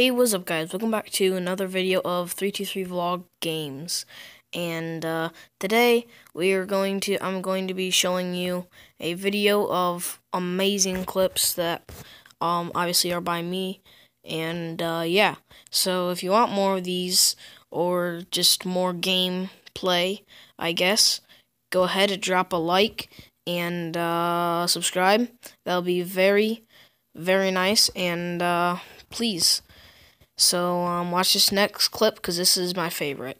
Hey, what's up guys? Welcome back to another video of 323 Vlog Games. And uh, today we are going to I'm going to be showing you a video of amazing clips that um obviously are by me. And uh, yeah, so if you want more of these or just more gameplay, I guess, go ahead and drop a like and uh, subscribe. That'll be very, very nice. And uh, please so um, watch this next clip because this is my favorite.